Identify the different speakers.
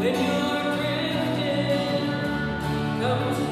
Speaker 1: When you're drifting, come to